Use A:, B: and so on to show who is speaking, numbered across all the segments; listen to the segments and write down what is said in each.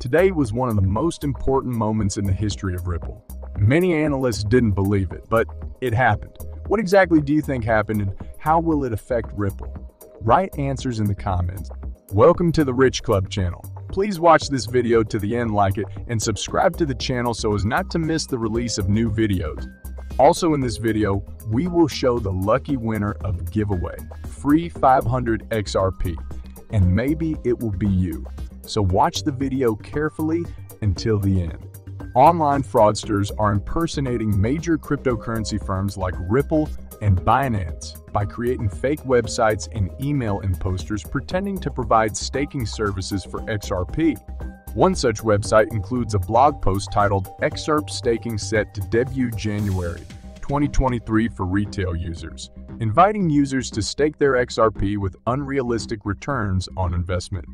A: Today was one of the most important moments in the history of Ripple. Many analysts didn't believe it, but it happened. What exactly do you think happened and how will it affect Ripple? Write answers in the comments. Welcome to the Rich Club channel. Please watch this video to the end, like it, and subscribe to the channel so as not to miss the release of new videos. Also in this video, we will show the lucky winner of giveaway, free 500 XRP, and maybe it will be you so watch the video carefully until the end. Online fraudsters are impersonating major cryptocurrency firms like Ripple and Binance by creating fake websites and email imposters pretending to provide staking services for XRP. One such website includes a blog post titled XRP Staking Set to Debut January 2023 for retail users, inviting users to stake their XRP with unrealistic returns on investment.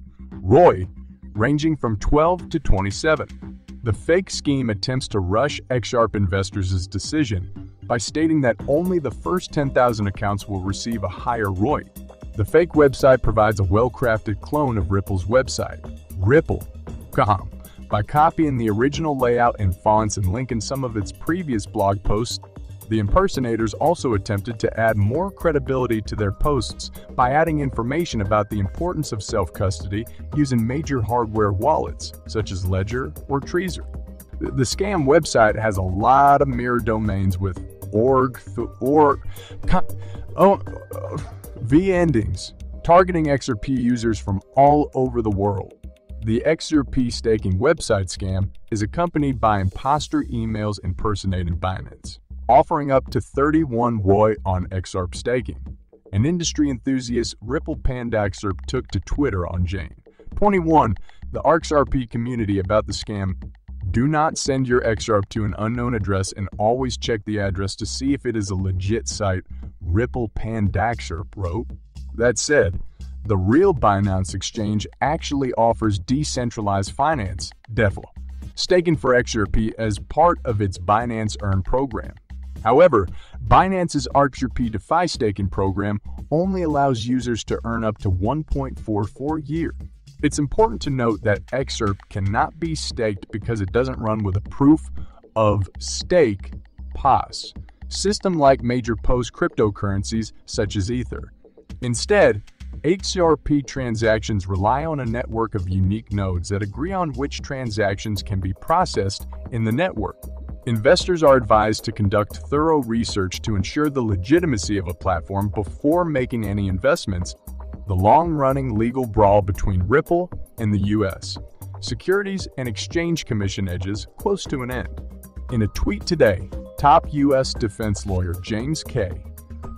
A: ROI ranging from 12 to 27. The fake scheme attempts to rush XRP investors' decision by stating that only the first 10,000 accounts will receive a higher ROI. The fake website provides a well-crafted clone of Ripple's website, Ripple.com, by copying the original layout and fonts and linking some of its previous blog posts the impersonators also attempted to add more credibility to their posts by adding information about the importance of self-custody using major hardware wallets, such as Ledger or Trezor. The scam website has a lot of mirror domains with org, org, oh, uh, v endings, targeting XRP users from all over the world. The XRP staking website scam is accompanied by imposter emails impersonating Binance offering up to 31 WOI on XRP staking. An industry enthusiast, Ripple Pandaxrp, took to Twitter on Jane. 21. The ARXRP community about the scam. Do not send your XRP to an unknown address and always check the address to see if it is a legit site, Ripple Pandaxrp wrote. That said, the real Binance exchange actually offers decentralized finance, DeFi, staking for XRP as part of its Binance Earn program. However, Binance's ARXRP DeFi staking program only allows users to earn up to 1.44 year. It's important to note that XRP cannot be staked because it doesn't run with a proof of stake POS, system like major POS cryptocurrencies such as Ether. Instead, XRP transactions rely on a network of unique nodes that agree on which transactions can be processed in the network. Investors are advised to conduct thorough research to ensure the legitimacy of a platform before making any investments. The long-running legal brawl between Ripple and the U.S. Securities and Exchange Commission edges close to an end. In a tweet today, top U.S. defense lawyer James K.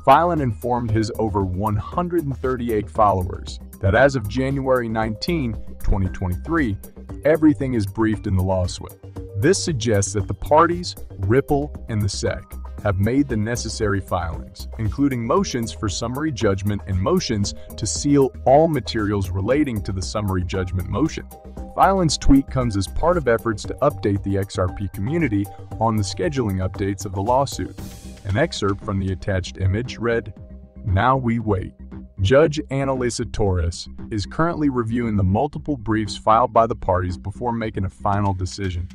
A: Filan informed his over 138 followers that as of January 19, 2023, everything is briefed in the lawsuit. This suggests that the parties, Ripple, and the SEC have made the necessary filings, including motions for summary judgment and motions to seal all materials relating to the summary judgment motion. Filan's tweet comes as part of efforts to update the XRP community on the scheduling updates of the lawsuit. An excerpt from the attached image read, Now we wait. Judge Analisa Torres is currently reviewing the multiple briefs filed by the parties before making a final decision.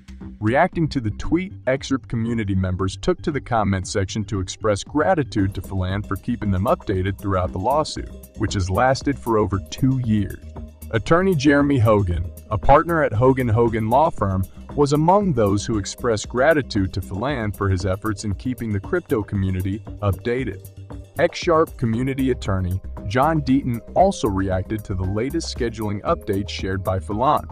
A: Reacting to the tweet, XRP community members took to the comment section to express gratitude to Filan for keeping them updated throughout the lawsuit, which has lasted for over two years. Attorney Jeremy Hogan, a partner at Hogan Hogan Law Firm, was among those who expressed gratitude to Filan for his efforts in keeping the crypto community updated. XSharp community attorney John Deaton also reacted to the latest scheduling updates shared by Filan.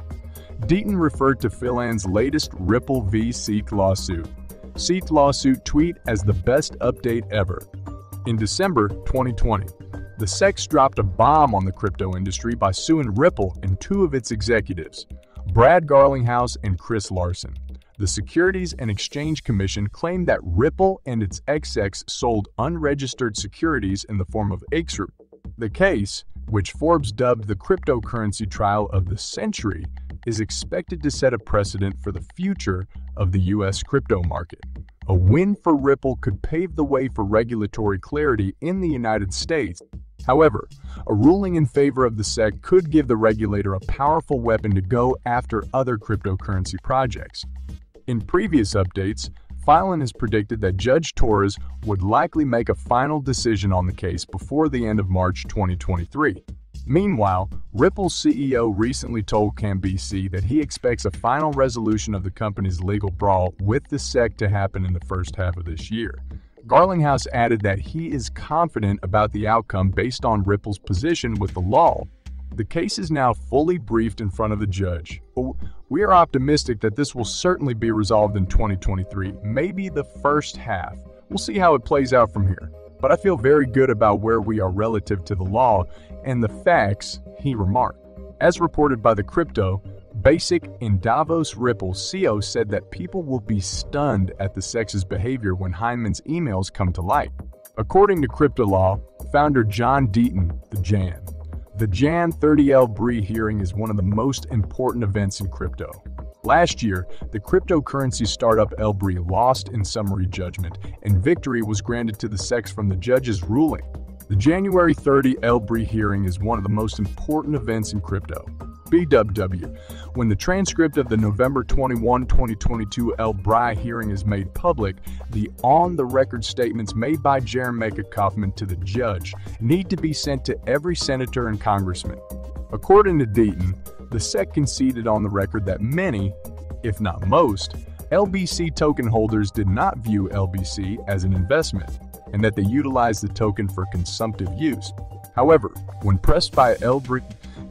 A: Deaton referred to Filan's latest Ripple v. Seek lawsuit. Seek lawsuit tweet as the best update ever. In December 2020, the SEC dropped a bomb on the crypto industry by suing Ripple and two of its executives, Brad Garlinghouse and Chris Larsen. The Securities and Exchange Commission claimed that Ripple and its XX sold unregistered securities in the form of XRP. The case, which Forbes dubbed the cryptocurrency trial of the century, is expected to set a precedent for the future of the U.S. crypto market. A win for Ripple could pave the way for regulatory clarity in the United States However, a ruling in favor of the SEC could give the regulator a powerful weapon to go after other cryptocurrency projects. In previous updates, Filan has predicted that Judge Torres would likely make a final decision on the case before the end of March 2023. Meanwhile, Ripple's CEO recently told CNBC that he expects a final resolution of the company's legal brawl with the SEC to happen in the first half of this year. Garlinghouse added that he is confident about the outcome based on Ripple's position with the law. The case is now fully briefed in front of the judge. Oh, we are optimistic that this will certainly be resolved in 2023, maybe the first half. We'll see how it plays out from here. But I feel very good about where we are relative to the law and the facts, he remarked. As reported by the crypto, Basic in Davos Ripple, CEO said that people will be stunned at the sex's behavior when Hinman's emails come to light. According to Crypto Law, founder John Deaton, the Jan. The Jan 30L Bree hearing is one of the most important events in crypto. Last year, the cryptocurrency startup LBRY lost in summary judgment, and victory was granted to the SEC from the judge's ruling. The January 30 LBRY hearing is one of the most important events in crypto. BWW. When the transcript of the November 21, 2022 LBRY hearing is made public, the on-the-record statements made by Jeremiah Kauffman to the judge need to be sent to every senator and congressman. According to Deaton, the SEC conceded on the record that many, if not most, LBC token holders did not view LBC as an investment and that they utilized the token for consumptive use. However, when pressed by Elbrick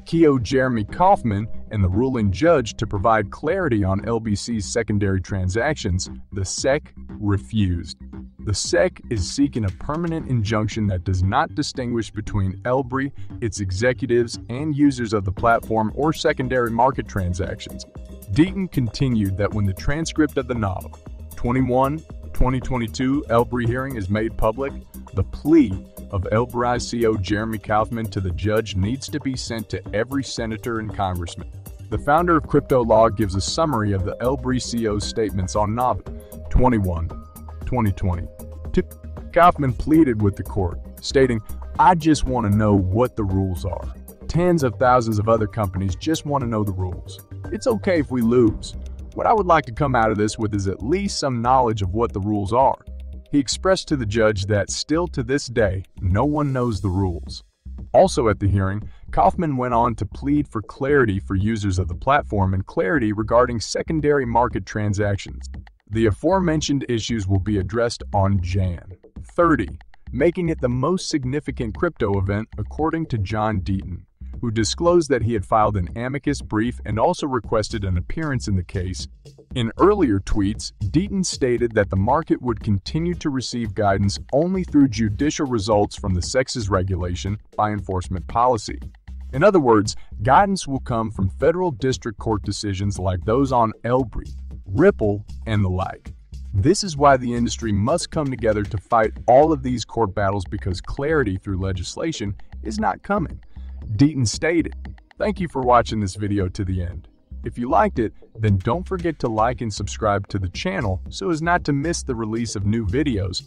A: Keo Jeremy Kauffman and the ruling judge to provide clarity on LBC's secondary transactions, the SEC refused. The SEC is seeking a permanent injunction that does not distinguish between LBRY, its executives, and users of the platform or secondary market transactions. Deaton continued that when the transcript of the novel 21 2022 LBRY hearing is made public, the plea of LBRY CEO Jeremy Kauffman to the judge needs to be sent to every senator and congressman. The founder of Crypto Law gives a summary of the LBRY CEO's statements on NOV 21 2020. Kauffman pleaded with the court, stating, I just want to know what the rules are. Tens of thousands of other companies just want to know the rules. It's okay if we lose. What I would like to come out of this with is at least some knowledge of what the rules are. He expressed to the judge that still to this day, no one knows the rules. Also at the hearing, Kauffman went on to plead for clarity for users of the platform and clarity regarding secondary market transactions. The aforementioned issues will be addressed on Jan 30, making it the most significant crypto event according to John Deaton who disclosed that he had filed an amicus brief and also requested an appearance in the case. In earlier tweets, Deaton stated that the market would continue to receive guidance only through judicial results from the SEC's regulation by enforcement policy. In other words, guidance will come from federal district court decisions like those on LBRY, Ripple, and the like. This is why the industry must come together to fight all of these court battles because clarity through legislation is not coming. Deaton stated. Thank you for watching this video to the end. If you liked it, then don't forget to like and subscribe to the channel so as not to miss the release of new videos